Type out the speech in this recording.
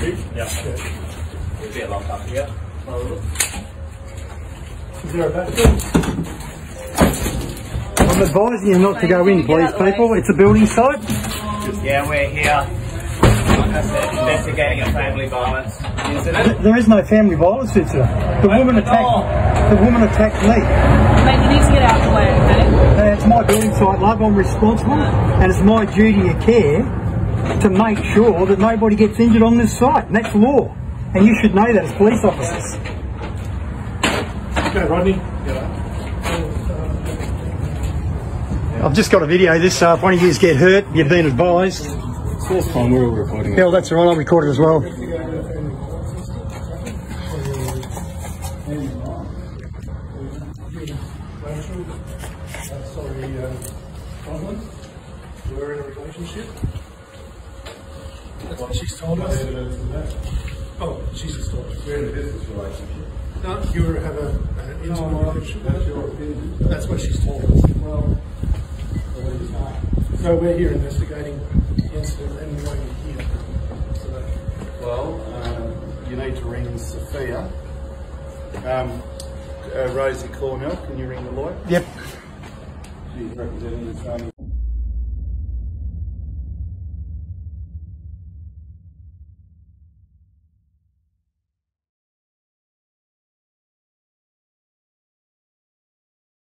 Yeah. We'll get locked up here. Is there a bathroom? I'm advising you not to go in, please, people. It's a building site. Yeah, we're here. Like I said, investigating a family violence incident. There is no family violence incident. The woman attacked. The woman attacked me. Mate, you need to get out of the way, okay? Uh, it's my building site, love. I'm responsible, and it's my duty of care to make sure that nobody gets injured on this site. And that's law, and you should know that as police officers. Okay, Rodney. I've just got a video. of This, uh, if one of you get hurt, you've been advised. First time we're all recording. Yeah, well, that's all right. I'll record it as well. Rachel, sorry, uh, we're in a relationship. That's what she's told us. Oh, she's just told us. We're in a business relationship. No, you have a, an intimate relationship. That's your opinion. That's what she's told us. Well, So we're here investigating the incident and why you're here. So that, well uh, you need to ring Sophia. Um, uh, Rosie Cornell, can you ring the lawyer? Yep. She's representing the family